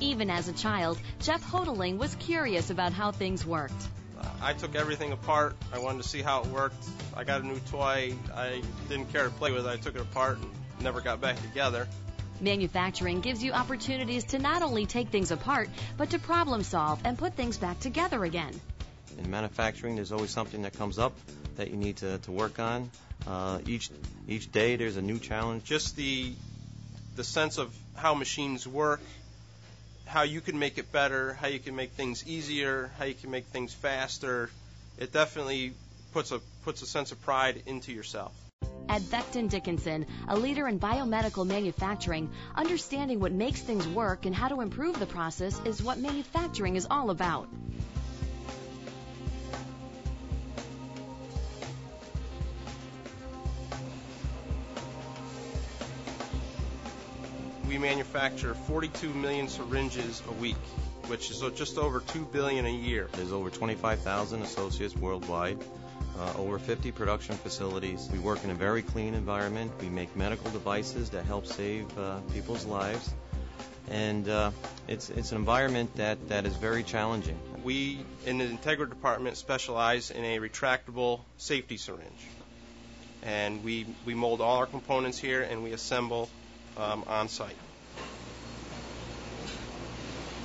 Even as a child, Jeff Hodeling was curious about how things worked. I took everything apart. I wanted to see how it worked. I got a new toy. I didn't care to play with it. I took it apart and never got back together. Manufacturing gives you opportunities to not only take things apart, but to problem solve and put things back together again. In manufacturing, there's always something that comes up that you need to, to work on. Uh, each each day, there's a new challenge. Just the the sense of how machines work, how you can make it better, how you can make things easier, how you can make things faster. It definitely puts a puts a sense of pride into yourself. At Becton Dickinson, a leader in biomedical manufacturing, understanding what makes things work and how to improve the process is what manufacturing is all about. We manufacture 42 million syringes a week, which is just over 2 billion a year. There's over 25,000 associates worldwide uh, over 50 production facilities. We work in a very clean environment. We make medical devices that help save uh, people's lives. And uh, it's, it's an environment that, that is very challenging. We, in the Integra department, specialize in a retractable safety syringe. And we, we mold all our components here and we assemble um, on site.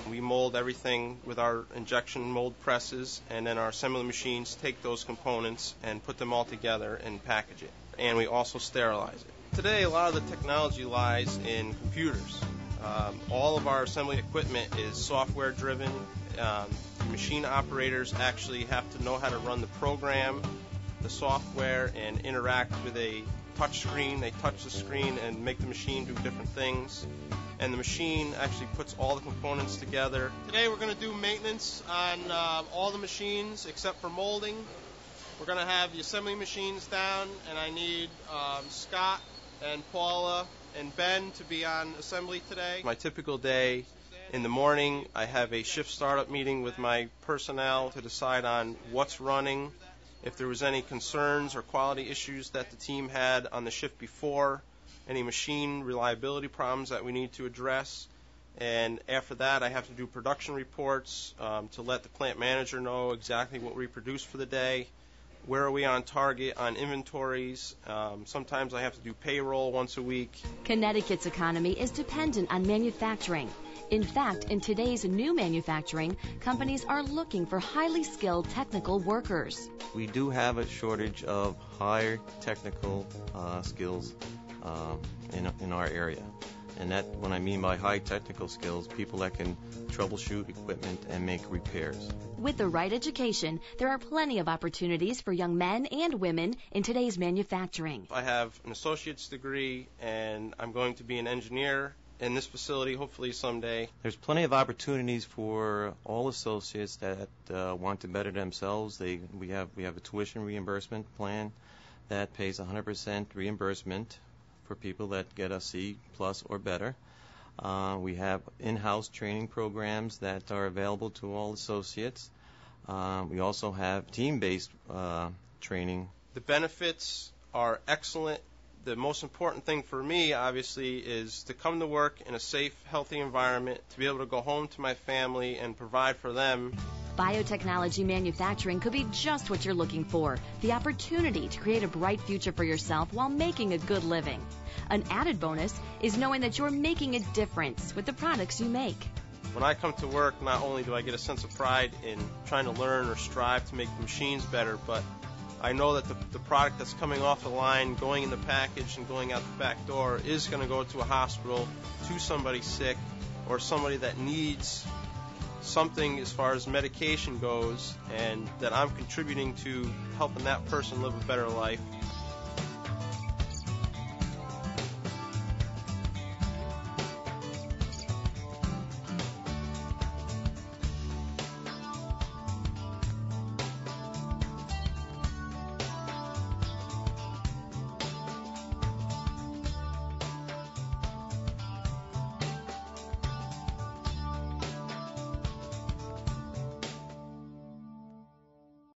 We mold everything with our injection mold presses, and then our assembly machines take those components and put them all together and package it. And we also sterilize it. Today, a lot of the technology lies in computers. Um, all of our assembly equipment is software driven. Um, machine operators actually have to know how to run the program, the software, and interact with a touch screen. They touch the screen and make the machine do different things and the machine actually puts all the components together. Today we're going to do maintenance on uh, all the machines except for molding. We're going to have the assembly machines down, and I need um, Scott and Paula and Ben to be on assembly today. My typical day in the morning, I have a shift startup meeting with my personnel to decide on what's running, if there was any concerns or quality issues that the team had on the shift before, any machine reliability problems that we need to address. And after that, I have to do production reports um, to let the plant manager know exactly what we produced for the day. Where are we on target on inventories? Um, sometimes I have to do payroll once a week. Connecticut's economy is dependent on manufacturing. In fact, in today's new manufacturing, companies are looking for highly skilled technical workers. We do have a shortage of higher technical uh, skills uh, in, in our area. And that, when I mean by high technical skills, people that can troubleshoot equipment and make repairs. With the right education, there are plenty of opportunities for young men and women in today's manufacturing. I have an associate's degree and I'm going to be an engineer in this facility hopefully someday. There's plenty of opportunities for all associates that uh, want to better themselves. They, we have we have a tuition reimbursement plan that pays 100% reimbursement for people that get a C plus or better. Uh, we have in-house training programs that are available to all associates. Uh, we also have team-based uh, training. The benefits are excellent. The most important thing for me, obviously, is to come to work in a safe, healthy environment, to be able to go home to my family and provide for them Biotechnology manufacturing could be just what you're looking for the opportunity to create a bright future for yourself while making a good living. An added bonus is knowing that you're making a difference with the products you make. When I come to work, not only do I get a sense of pride in trying to learn or strive to make the machines better, but I know that the, the product that's coming off the line, going in the package, and going out the back door is going to go to a hospital, to somebody sick, or somebody that needs something as far as medication goes and that I'm contributing to helping that person live a better life